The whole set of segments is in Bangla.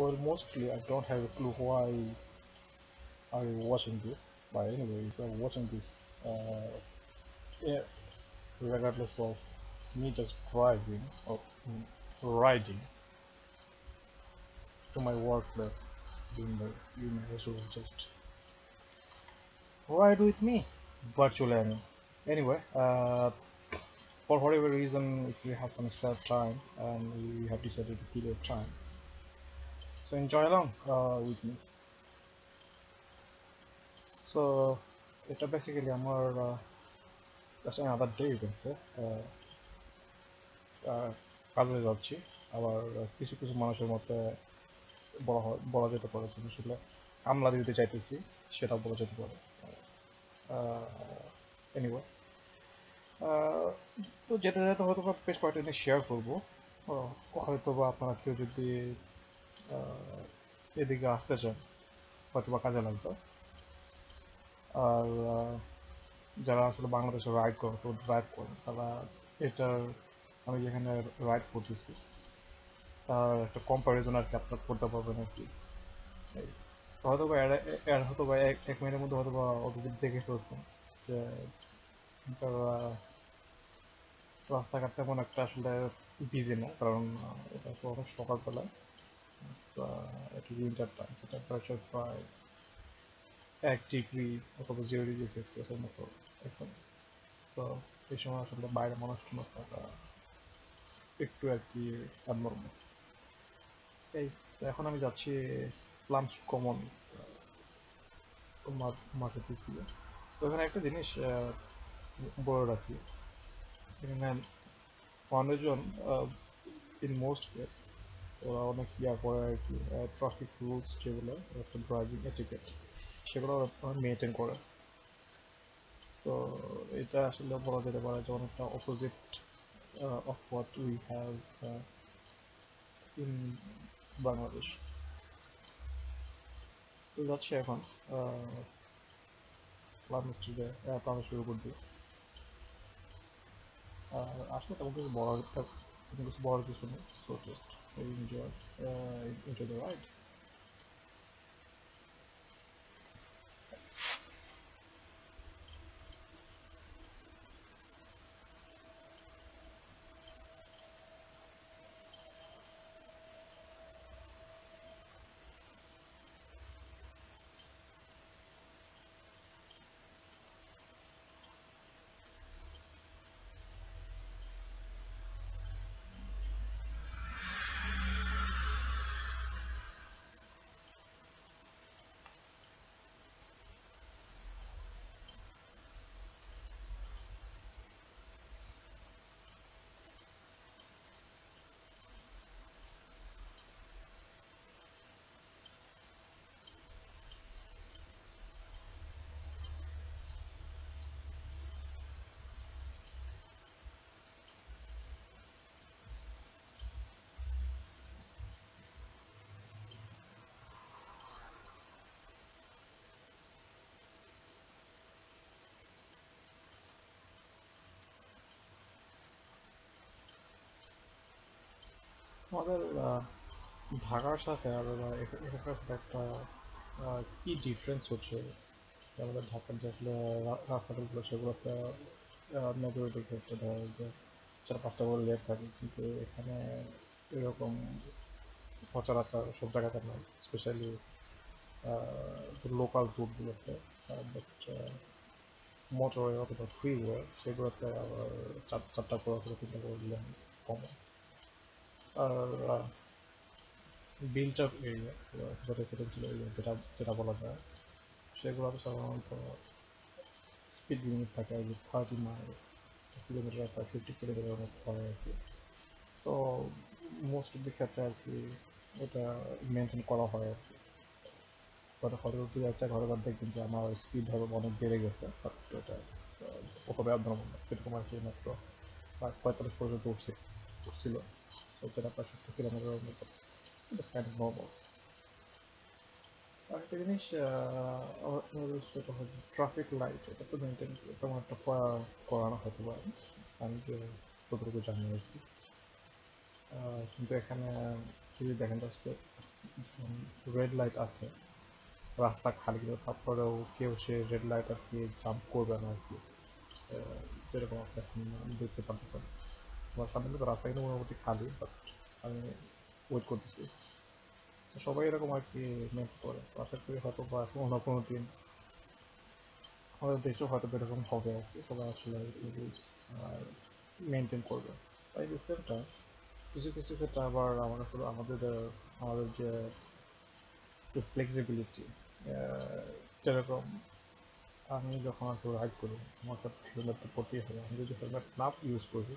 Well, mostly I don't have a clue why are you watching this. But anyway, if you're watching this, uh, yeah, regardless of me just driving or riding to my workplace, you may, you may as well just ride with me virtually. Anyway, uh, for whatever reason, if you have some spare time and you have decided to kill your time, so enjoy along uh, with me. So এটা বেসিক্যালি আমার জাস্ট আদার ডে গেছে কাজে যাচ্ছি। আবার কিছু কিছু মানুষের মতে বলা হয় বলা যেতে পারে যে আসলে আমলা দিতে চাইতেছি সেটাও বলা যেতে পারে। এনিওয়ে তো যেটা যেটা হয়তো বেশ কয়েকটা শেয়ার করব। হয়তো বা আপনারা কেউ যদি এদিকে আসতে চান হয়তো কাজে লাগবে। আর যারা আসলে বাংলাদেশে রাইড করে তো ড্রাইভ করে, তারা এটার, আমি যেখানে রাইড করতেছি, তার একটা কম্পারিজন আর কি আপনার করতে পারবেন কি। হয়তো বা এর হয়তো বা এক মিনিটের মধ্যে হয়তো বা অতদিন দেখে ফেলছেন যে তারা রাস্তাঘাট তেমন একটা আসলে বিজি না, কারণ এটা অনেক সকালবেলা। এটা উইন্টার টাইম টেম্পারেচার প্রায় এক ডিগ্রি অথবা জিরো ডিগ্রি সেলসিয়াসের মতো এখন। তো এই সময় আসলে বাইরে মানুষ থাকা একটু আর কি অ্যাবনর্মাল এই এখন আমি যাচ্ছি প্লামস কমন মার্কেট দিয়ে। তো এখানে একটা জিনিস বলে রাখি। এখানে মানুষজন ইন মোস্ট কেস ওরা অনেক ইয়া করে আর কি ট্রাফিক রুলস যেগুলো, একটা ড্রাইভিং এটিকেট সেগুলো মেনটেন করে। তো এটা আসলে বলা যেতে পারে যে অনেকটা opposite of what we have in Bangladesh তো যাচ্ছি এখন প্লান শুরু করে দিই আসলে তেমন কিছু বড় কিছু বড় কিছু নেই so moving towards uh, into the right. আমাদের ঢাকার সাথে আর এখানকার সাথে একটা কি ডিফারেন্স হচ্ছে? আমাদের ঢাকার যে আসলে রাস্তাগুলো সেগুলোতে মেজরিটি ক্ষেত্রে ধরো, যে চার পাঁচটা করে লেট থাকে, কিন্তু এখানে এরকম সচরাচর সব জায়গাতে নয় স্পেশালি লোকাল রুটগুলোতে বাট মোটরওয়ে অথবা ফ্রিওয়ে সেগুলোতে আবার চার, চারটা করে অথবা তিনটা করে লেন কমন আর built up area residential area যেটা যেটা বলা যায় সেগুলোতে সাধারণত স্পিড লিমিট থাকে আর কি থার্টি মাইল কিলোমিটার বা ফিফটি কিলোমিটার মতো হয় আর কি। তো মোস্ট অফ দি ক্ষেত্রে আর কি এটা মেনটেন করা হয় আর কি। হয়তো হয়তো দুই একটা ঘরে বার দেখবেন যে আমার স্পিড হয়তো অনেক বেড়ে গেছে বাট এটা প্রথমে আপনার এরকম আর কি মাত্র পঁয়তাল্লিশ পর্যন্ত উঠছে, উঠছিল। তো যেটা প্রায় সত্তর কিলোমিটারের মতো এটা কাইন্ড অফ নর্মাল আরেকটা জিনিস সেটা হচ্ছে ট্রাফিক লাইট এটা তো মেনটেন তেমন একটা করানো হতে পারে আমি যে যতটুকু জানি আর কি। কিন্তু এখানে যদি দেখেন আজকে রেড লাইট আছে। রাস্তা খালি কিন্তু তারপরেও কেউ সে রেড লাইট আর কি জাম্প করবে না আর কি। যেরকম আপনি দেখতে পাচ্ছেন। আমার সামনে কিন্তু রাস্তা কিন্তু মোটামুটি খালি বাট আমি ওয়েট করতেছি। সবাই এরকম আর কি মেক করে। তো আশা করি হয়তো বা কোনো কোনো দিন আমাদের দেশেও হয়তো এরকম হবে আর কি। সবাই আসলে মেনটেন করবে। তাই সেম টাইম কিছু কিছু ক্ষেত্রে আবার আমার কাছে আমাদের আমাদের যে ফ্লেক্সিবিলিটি যেরকম আমি যখন আর রাইড করি, আমার সাথে হেলমেট তো পরতেই হবে। আমি যদি হেলমেট না ইউজ করি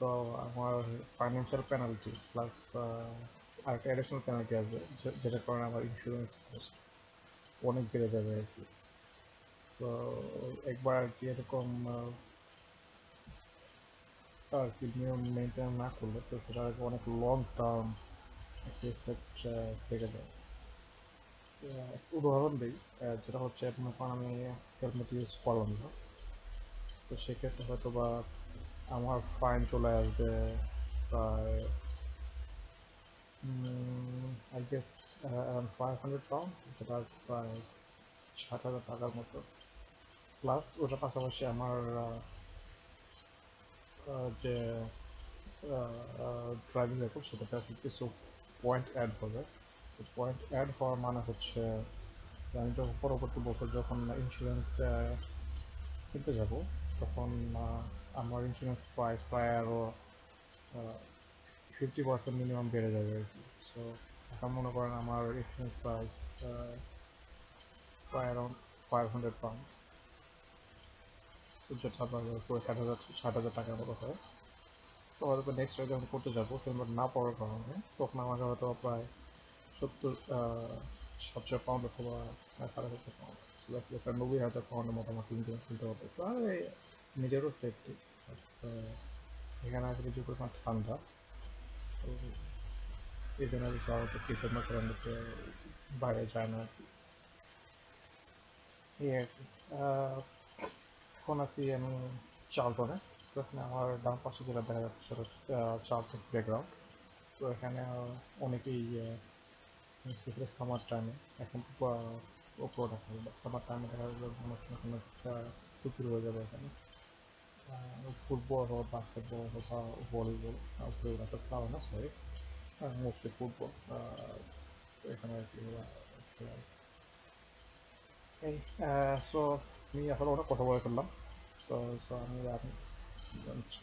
তো আমার ফাইন্যান্সিয়াল পেনাল্টি প্লাস আরেকটা অ্যাডিশনাল পেনাল্টি আসবে যেটার কারণে আমার ইন্স্যুরেন্স কস্ট অনেক বেড়ে যাবে আর কি। সো একবার আর কি এরকম আর কি নিয়ম মেনটেন না করলে তো সেটা অনেক লং টার্ম একটা এফেক্ট থেকে যায়। উদাহরণ দিই যেটা হচ্ছে মনে আমি হেলমেট ইউজ করলাম না। তো সেক্ষেত্রে হয়তো বা আমার ফাইন চলে আসবে প্রায় I guess five hundred pound যেটা প্রায় ষাট হাজার টাকার মতো। প্লাস ওটার পাশাপাশি আমার যে ড্রাইভিং রেকর্ড সেটাতে আসলে কিছু পয়েন্ট অ্যাড হবে। পয়েন্ট অ্যাড হওয়ার মানে হচ্ছে, আমি যখন পরবর্তী বছর যখন ইন্স্যুরেন্স কিনতে যাব, তখন আমার ইন্স্যুরেন্স প্রাইস প্রায় আরও ফিফটি পার্সেন্ট মিনিমাম বেড়ে যাবে আর কি। সো এখন মনে করেন আমার ইন্স্যুরেন্স প্রাইস প্রায় অ্যারাউন্ড ফাইভ হান্ড্রেড পাউন্ড ষাট ষাট হাজার টাকার মতো হয়। তো হয়তো নেক্সট ইয়ার করতে যাব হেলমেট না পড়ার কারণে, তখন আমাকে হয়তো প্রায় সত্তর সাতশো পাউন্ড অথবা সাড়ে সাতশো পাউন্ড নব্বই হাজার পাউন্ডের মোটামুটি ইন্স্যুরেন্স কিনতে হবে। প্রায় নিজেরও সেফটি এখানে আসলে যে পরিমাণ ঠান্ডা, তো এই জন্য শীতের মাসে অনেকে বাইরে যায় না। এখন আছি আমি চার্লটনে তো এখানে আমার ডান পাশে যেটা দেখা যাচ্ছে সেটা চার্লটন প্লেগ্রাউন্ড তো এখানে অনেকেই স্পেশালি সামার টাইমে এখন উপরে দেখা যাবে সামার টাইমে দেখা যাবে অনেক প্রচুর হয়ে যাবে এখানে। ফুটবল হোক বাস্কেটবল হোক বা ভলিবল উপরে ওটা পারে না সরি মোস্টলি ফুটবল এখানে আর কি ওরা খেলায়। এই সো আমি আসলে অনেক কথা বলে ফেললাম তো সো আমি আমি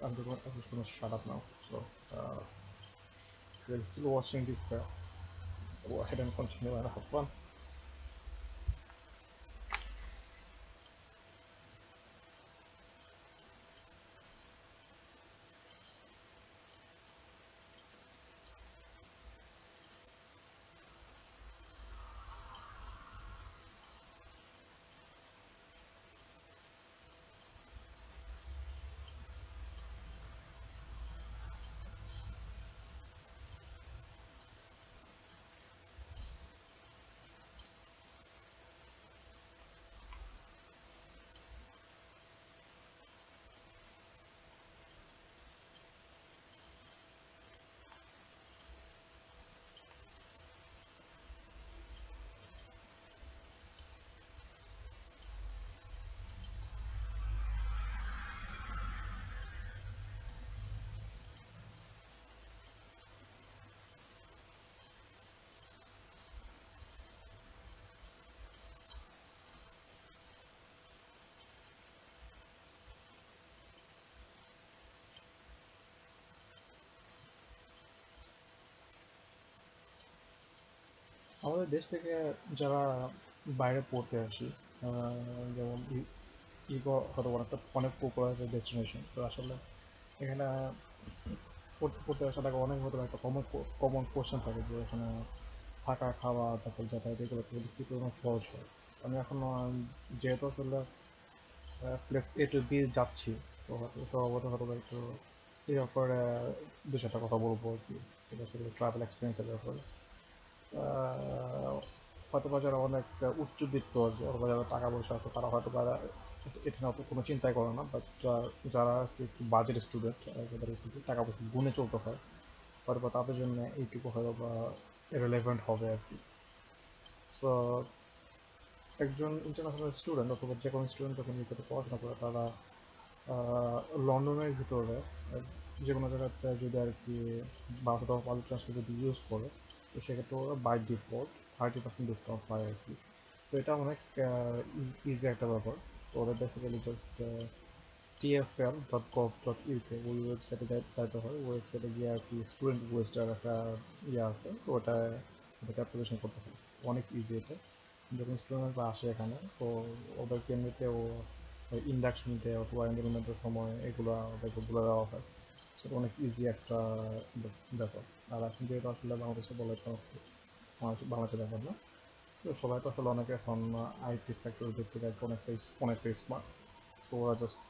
I'm just gonna, I'm just gonna shut up now. So, uh, if you're still watching this, uh, go ahead and continue and have fun. আমাদের দেশ থেকে যারা বাইরে পড়তে আসি যেমন ইগো হয়তো অনেকটা, অনেক পপুলার ডেস্টিনেশন তো আসলে এখানে পড়তে পড়তে আসার আগে অনেক হয়তো একটা কমন কমন কোশ্চেন থাকে যে এখানে থাকা, খাওয়া, তারপর যাতায়াত এগুলো থেকে কী পরিমাণ খরচ হয়? আমি এখন, যেহেতু আসলে প্লেস এ টু বি যাচ্ছি, তো হয়তো স্বভাবত হয়তো একটু এই ব্যাপারে দু চারটা কথা বলব আর কি। ট্রাভেল এক্সপিরিয়েন্সের ব্যাপারে। হয়তো বা যারা অনেক উচ্চবিত্ত, অথবা যারা টাকা পয়সা আছে, তারা হয়তো বা এটা নিয়ে অত কোনো চিন্তাই করে না বাট যারা একটু বাজেট স্টুডেন্ট যাদের একটু টাকা পয়সা গুনে চলতে হয় হয়তো বা তাদের জন্য এইটুকু হয়তো বা রেলেভেন্ট হবে আর কি। সো একজন ইন্টারন্যাশনাল স্টুডেন্ট অথবা যে কোনো স্টুডেন্ট যখন ইউকেতে পড়াশোনা করে, তারা লন্ডনের ভিতরে যে কোনো জায়গাতে যদি আর কি বাস অথবা পাবলিক ট্রান্সপোর্ট যদি ইউজ করে তো সেক্ষেত্রে ওরা by default thirty percent discount পায় আর কি। তো এটা অনেক ইজি একটা ব্যাপার। তো ওদের basically just TFL dot gov dot UK ওই ওয়েবসাইটে যাইতে হয়। ওয়েবসাইটে গিয়ে আর কি স্টুডেন্ট ওয়েস্টার একটা ইয়ে আছে, তো ওটা, ওটাকে অ্যাপ্লিকেশন করতে হয়। অনেক ইজি এটা। যখন স্টুডেন্টরা আসে এখানে, তো ওদেরকে এমনিতে ও ইন্ডাকশনতে অথবা এনরোলমেন্টের সময় এগুলো ওদেরকে বলে দেওয়া হয়। সেটা অনেক ইজি একটা ব্যাপার। আর এখন যেহেতু আসলে বাংলাদেশে বলে তো বাংলাদেশের ব্যাপার না, তো সবাই তো আসলে অনেকে এখন আইটি সেক্টর দিক থেকে অনেকটা অনেকটা স্মার্ট তো ওরা জাস্ট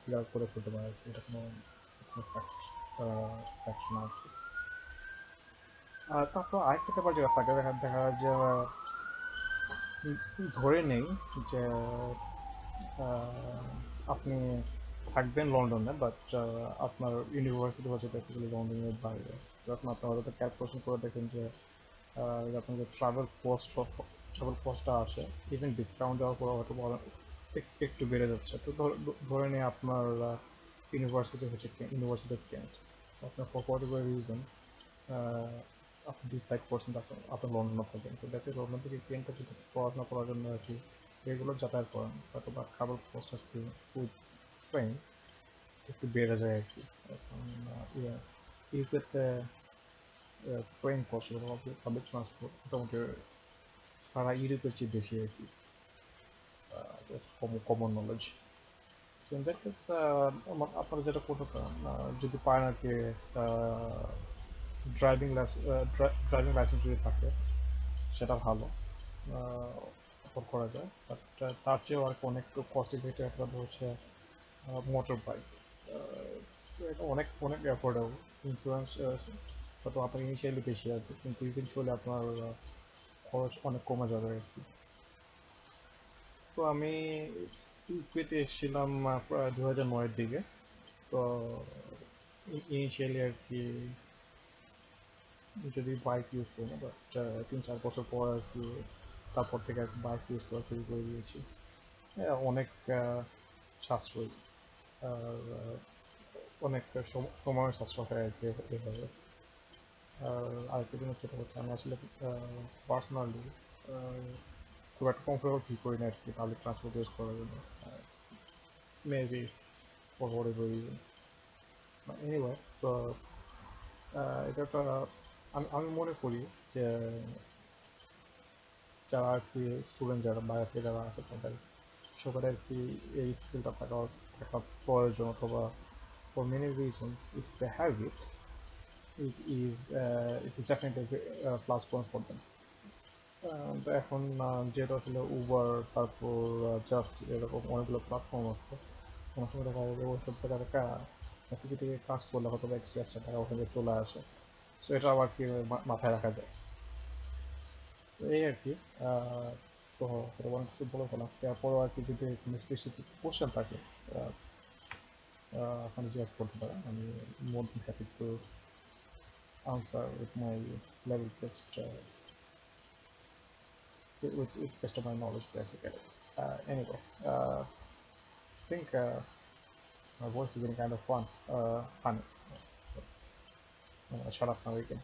ক্লিয়ার করে ফেলতে পারে এটা কোনো ফ্যাক্ট না আর তারপর আরেকটা ব্যাপার যেটা থাকে, দেখা দেখা যে ধরে নেই যে আপনি থাকবেন লন্ডনে বাট আপনার ইউনিভার্সিটি হচ্ছে বেসিক্যালি লন্ডনের বাইরে যখন আপনি হয়তো ক্যালকুলেশন করে দেখেন যে আপনার যে ট্রাভেল কস্ট ট্রাভেল কস্টটা আসে ইভেন ডিসকাউন্ট দেওয়ার পর হয়তো একটু বেড়ে যাচ্ছে তো ধরে নিয়ে আপনার ইউনিভার্সিটি হচ্ছে ইউনিভার্সিটি কেন্ট আপনার ফর হোয়াট রিজন আপনি ডিসাইড করছেন আপনি লন্ডনে থাকেন তো বেসিক লন্ডন থেকে কেন্টে যদি পড়াশোনা করার জন্য আর কি রেগুলার যাতায়াত করেন হয়তো বা খাবার একটু ফুড ট্রেন একটু বেড়ে যায় আর কি। এখন ইয়ে ইউকেতে ট্রেন কষ্ট পাবলিক ট্রান্সপোর্ট মোটামুটি সারা ইউরোপের চেয়ে বেশি আর কি। কমন নলেজ সো ইন আপনারা যেটা করতে যদি পারেন আর কি ড্রাইভিং ড্রাইভিং লাইসেন্স যদি থাকে, সেটা ভালো। করা যায়। বাট তার চেয়েও আর অনেক কস্ট ইফেক্টিভ একটা হচ্ছে মোটর বাইক এটা অনেক অনেক অ্যাফোর্ডেবল ইন্স্যুরেন্স হয়তো আপনার ইনিশিয়ালি বেশি আছে, কিন্তু ইভেনচুয়ালি আপনার খরচ অনেক কমে যাবে আর কি। তো আমি ইউপিতে এসেছিলাম প্রায় দু হাজার নয়ের দিকে। তো ইনিশিয়ালি আর কি, যদি বাইক ইউজ করি না বাট তিন চার বছর পর আর কি, তারপর থেকে আর বাইক ইউজ করা শুরু করে দিয়েছি। অনেক সাশ্রয়ী। অনেক সময় সাশ্রয় হয় আর কি এভাবে আর আরেকটা জিনিস যেটা হচ্ছে, আমি আসলে পার্সোনালি খুব একটা কমফোর্টেবল ফিল করি না আর কি পাবলিক ট্রান্সপোর্ট ইউজ করার জন্য। Maybe for whatever reason anyway so এটা একটা, আমি আমি মনে করি যে, যারা আর কি স্টুডেন্ট যারা বাইরে যারা আছে তাদের সবার আর কি এই স্কিলটা থাকা থাকা প্রয়োজন অথবা for many reasons if they have it it is uh, it is definitely a plus point for them. এখন যেটা আসলে উবার তারপর জাস্ট এরকম অনেকগুলো প্ল্যাটফর্ম আছে কোনো সময় দেখা যায় ওইসব জায়গা থেকে কিছু থেকে কাজ করলে হয়তো বা এক্সট্রা একশো টাকা ওখানে চলে আসে। সো এটা আবার কি মাথায় রাখা যায়। এই আর কি তো অনেক কিছু বলে ফেলাম তারপরেও আর কি যদি কোনো স্পেসিফিক কোশ্চেন থাকে ওখানে জিজ্ঞেস করতে পারেন আমি more than happy to answer with my level best uh, with, with best of my knowledge basically. Uh, anyway, uh, I think uh, my voice is getting kind of fun, uh, funny. So, uh, shut up now, we can.